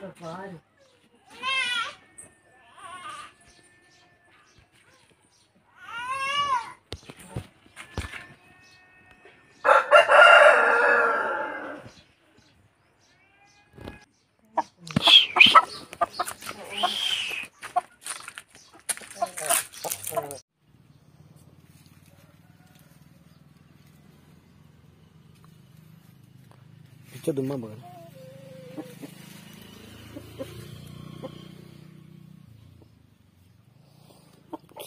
Pra vários. Itu demam?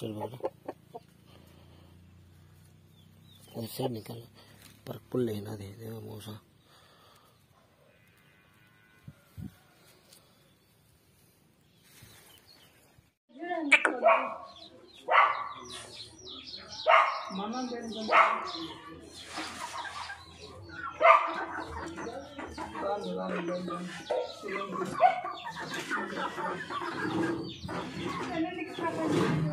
चल ऐसे निकल पर पुल लेना दे दे मौसा। साला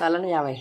सालन आवे।